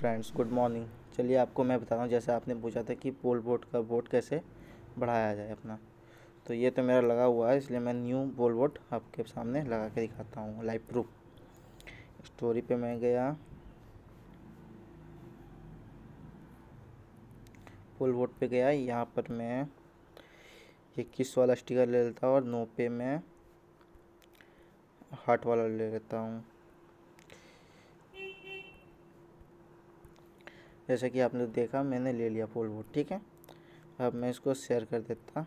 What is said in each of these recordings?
Friends good morning चलिए आपको मैं बता रहा हूँ, जैसे आपने पूछा था कि पोल बोट का बोट कैसे बढ़ाया जाए अपना। तो ये तो मेरा लगा हुआ है, इसलिए मैं न्यू बोल बोट आपके सामने लगा के दिखाता हूँ लाइव प्रूफ स्टोरी पे मैं गया। पोल बोट पे गया, यहाँ पर मैं इक्कीस वाला स्टिकर ले लेता हूँ और नो पे मैं हार्ट वाला ले लेता हूँ। जैसा कि आपने देखा, मैंने ले लिया पोल वोट ठीक है? अब मैं इसको शेयर कर देता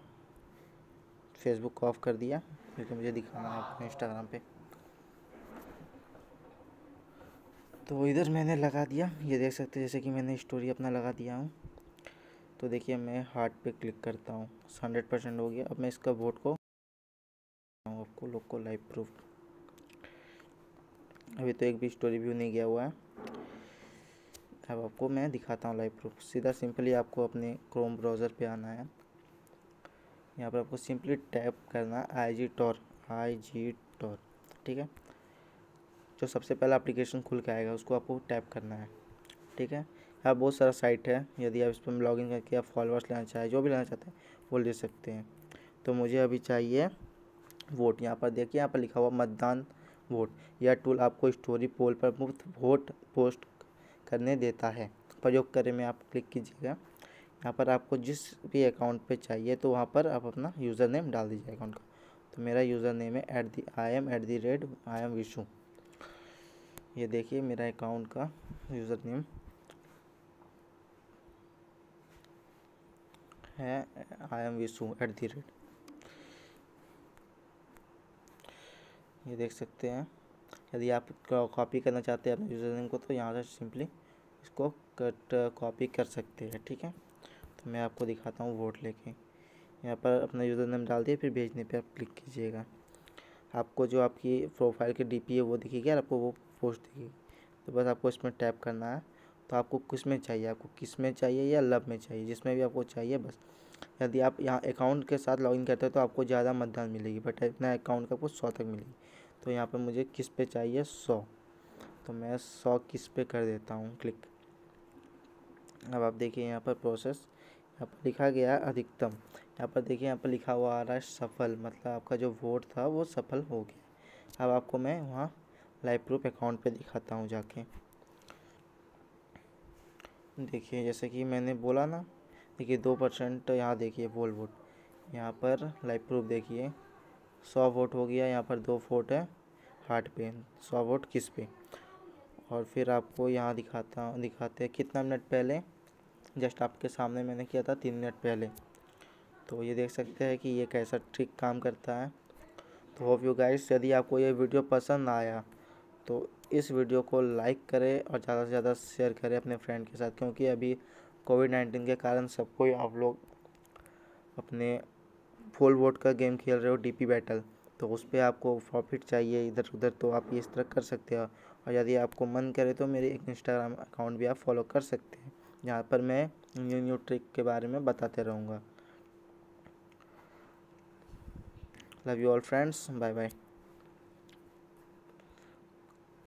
फेसबुक ऑफ़ कर दिया क्योंकि मुझे दिखाना है आपको इंस्टाग्राम पे। तो इधर मैंने लगा दिया। ये देख सकते हैं, जैसे कि मैंने स्टोरी अपना लगा दिया हूँ। तो देखिए, मैं हार्ट पे क्लिक करता हूँ। हंड्रेड परसेंट हो गया। अब मैं इसका वोट को आपको लोग को लाइव प्रूफ अभी तो एक भी स्टोरी व्यू नहीं गया हुआ है। अब आपको मैं दिखाता हूँ लाइव प्रूफ सीधा सिंपली आपको अपने क्रोम ब्राउज़र पे आना है। यहाँ पर आपको सिंपली टैप करना है आई जी टॉर आई जी टॉर ठीक है? जो सबसे पहला एप्लीकेशन खुल के आएगा, उसको आपको टैप करना है, ठीक है? यहाँ बहुत सारा साइट है, यदि आप इस पर लॉग इन करके आप फॉलोअर्स लेना चाहें, जो भी लेना चाहते हैं, वो ले सकते हैं। तो मुझे अभी चाहिए वोट यहाँ पर देखिए, यहाँ पर लिखा हुआ मतदान वोट यह टूल आपको स्टोरी पोल पर मुफ़्त वोट पोस्ट करने देता है। प्रयोग करें में आप क्लिक कीजिएगा। यहाँ पर आपको जिस भी अकाउंट पे चाहिए तो वहाँ पर आप अपना यूज़र नेम डाल दीजिए अकाउंट का। तो मेरा यूज़र नेम है at the, I am at the rate, I am Vishu. ये देखिए मेरा अकाउंट का यूज़र नेम है, I am Vishu at the rate. ये देख सकते हैं। यदि आप कॉपी करना चाहते हैं अपने यूज़र नेम को तो यहाँ से सिंपली इसको कट कॉपी कर सकते हैं, ठीक है? तो मैं आपको दिखाता हूँ वोट लेके। यहाँ पर अपना यूज़र नेम डाल दिए फिर भेजने पे आप क्लिक कीजिएगा। आपको जो आपकी प्रोफ़ाइल की डीपी है वो दिखेगी और आपको वो पोस्ट दिखेगी। तो बस आपको इसमें टैप करना है। तो आपको किसमें चाहिए? आपको किसमें चाहिए या लब में चाहिए? जिसमें भी आपको चाहिए, बस। यदि आप यहाँ अकाउंट के साथ लॉगिन करते हो तो आपको ज़्यादा मतदान मिलेगी बट अपना अकाउंट का आपको सौ तक मिलेगी। तो यहाँ पर मुझे किस पे चाहिए? सौ। तो मैं सौ किस पे कर देता हूँ? क्लिक। अब आप देखिए यहाँ पर प्रोसेस। यहाँ पर लिखा गया अधिकतम। यहाँ पर देखिए यहाँ पर लिखा हुआ आ रहा है सफल। मतलब आपका जो वोट था वो सफल हो गया। अब आपको मैं वहाँ लाइव प्रूफ अकाउंट पे दिखाता हूँ जाके। देखिए, जैसे कि मैंने बोला ना, देखिए दो परसेंट यहाँ देखिए वोल वोट यहाँ पर लाइव प्रूफ देखिए। सौ वोट हो गया, यहाँ पर दो वोट है, हार्ट पे सौ वोट किस पे? और फिर आपको यहाँ दिखाता दिखाते हैं कितना मिनट पहले, जस्ट आपके सामने मैंने किया था तीन मिनट पहले। तो ये देख सकते हैं कि ये कैसा ट्रिक काम करता है। तो होप यू गाइस यदि आपको ये वीडियो पसंद आया तो इस वीडियो को लाइक करें और ज़्यादा से ज़्यादा शेयर करें अपने फ्रेंड के साथ, क्योंकि अभी कोविड नाइन्टीन के कारण सबको आप लोग अपने फुल वोट का गेम खेल रहे हो डीपी बैटल तो उस पर आपको प्रॉफिट चाहिए इधर उधर तो आप इस तरह कर सकते हो। और यदि आपको मन करे तो मेरे एक इंस्टाग्राम अकाउंट भी आप फॉलो कर सकते हैं, जहाँ पर मैं न्यू न्यू ट्रिक के बारे में बताते रहूँगा। Love you all friends bye bye